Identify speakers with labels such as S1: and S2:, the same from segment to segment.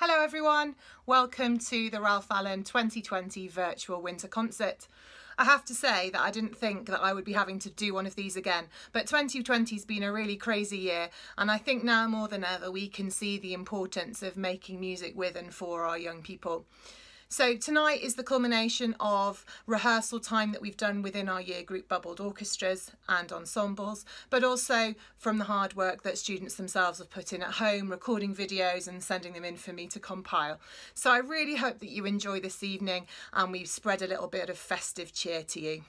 S1: Hello everyone, welcome to the Ralph Allen 2020 Virtual Winter Concert. I have to say that I didn't think that I would be having to do one of these again, but 2020 has been a really crazy year and I think now more than ever we can see the importance of making music with and for our young people. So tonight is the culmination of rehearsal time that we've done within our year group bubbled orchestras and ensembles, but also from the hard work that students themselves have put in at home, recording videos and sending them in for me to compile. So I really hope that you enjoy this evening and we've spread a little bit of festive cheer to you.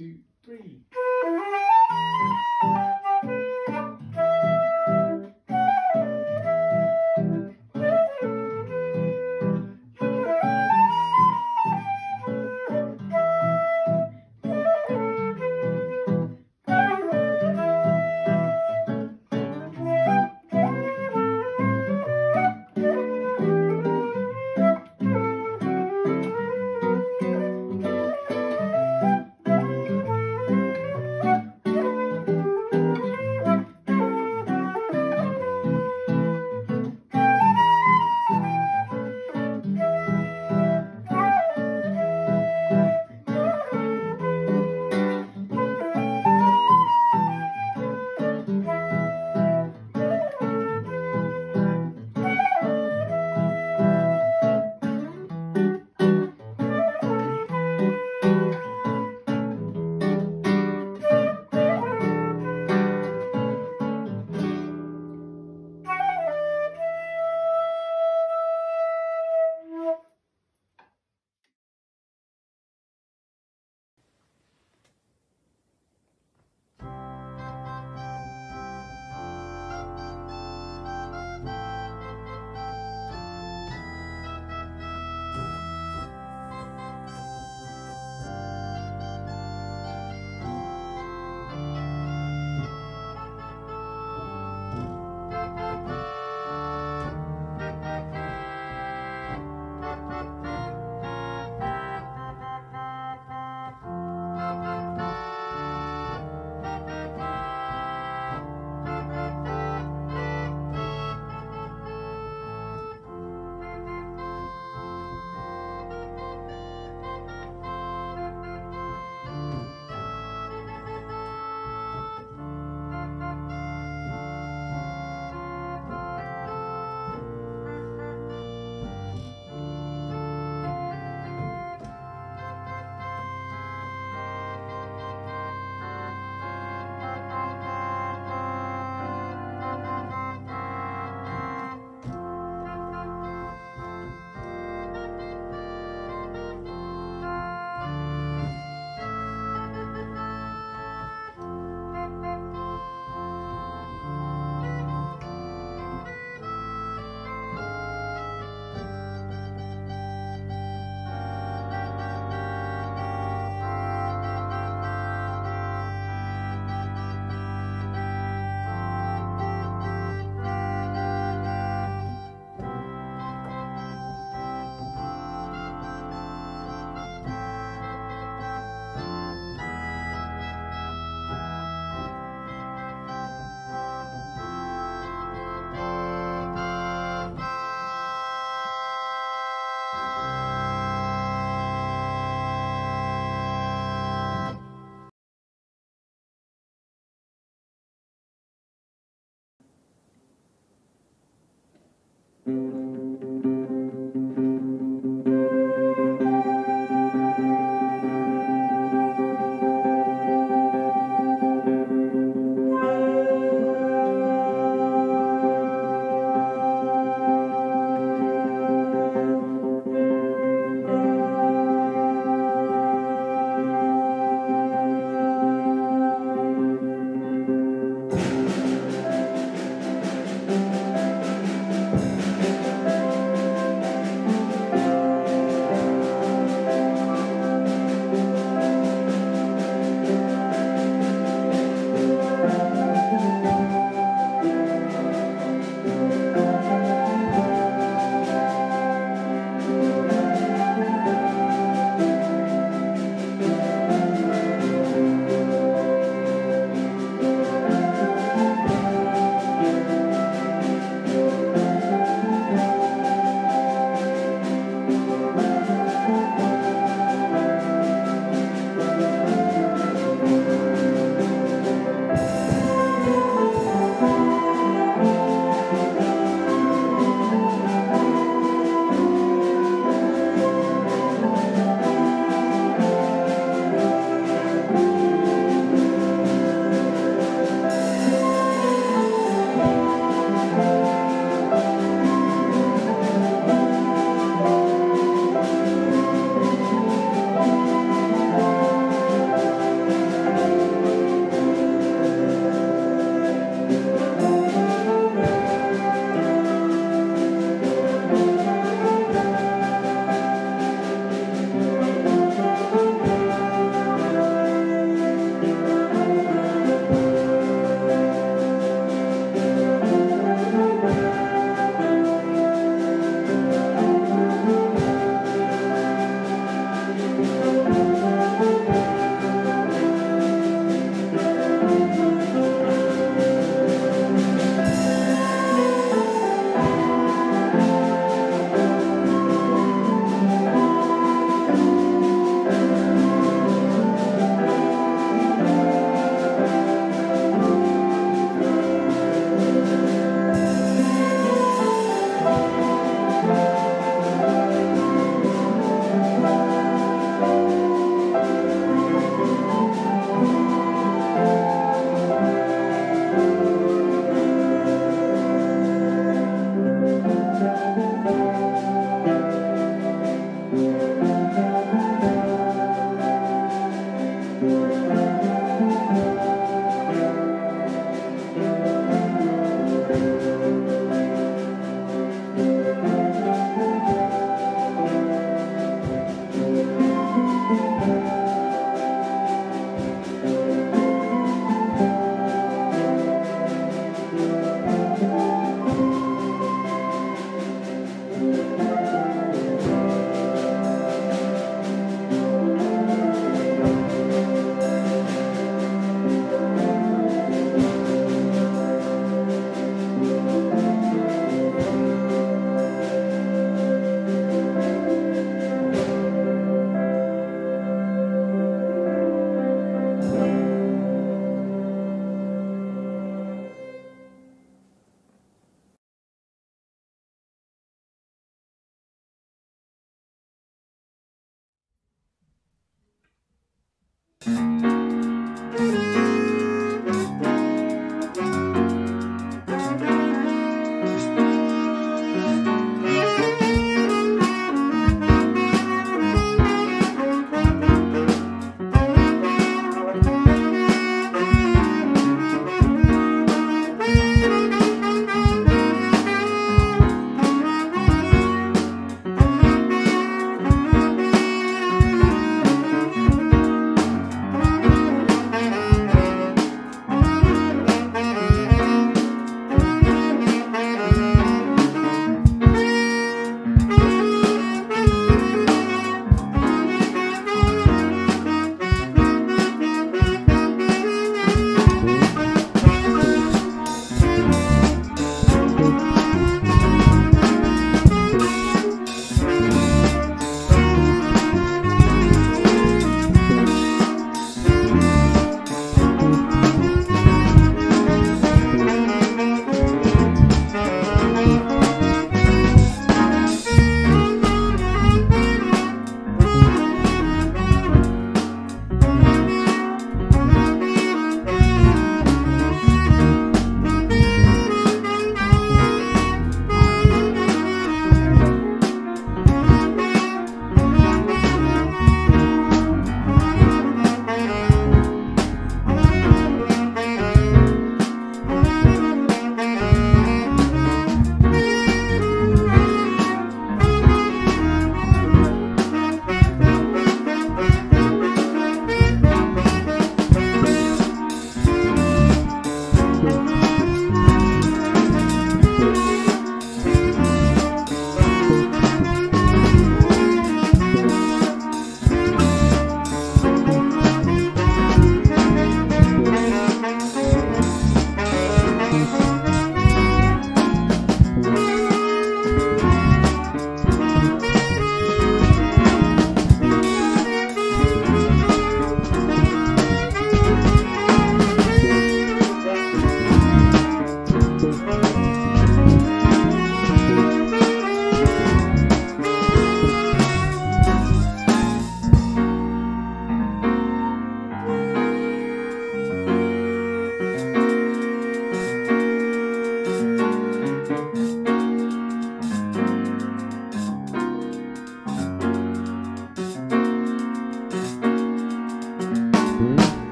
S2: Two, three.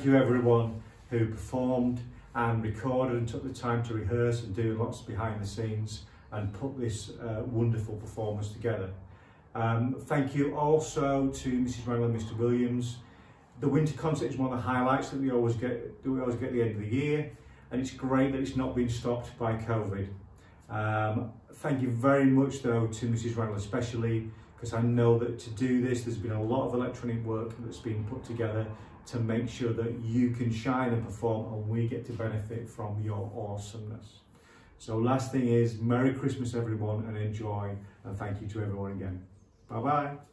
S2: Thank you everyone who performed and recorded and took the time to rehearse and do lots behind the scenes and put this uh, wonderful performance together. Um, thank you also to Mrs. Randall and Mr. Williams. The winter concert is one of the highlights that we always get that we always get at the end of the year and it's great that it's not been stopped by COVID. Um, thank you very much though to Mrs. Randall especially because I know that to do this, there's been a lot of electronic work that's been put together to make sure that you can shine and perform and we get to benefit from your awesomeness. So last thing is, Merry Christmas everyone and enjoy and thank you to everyone again. Bye bye.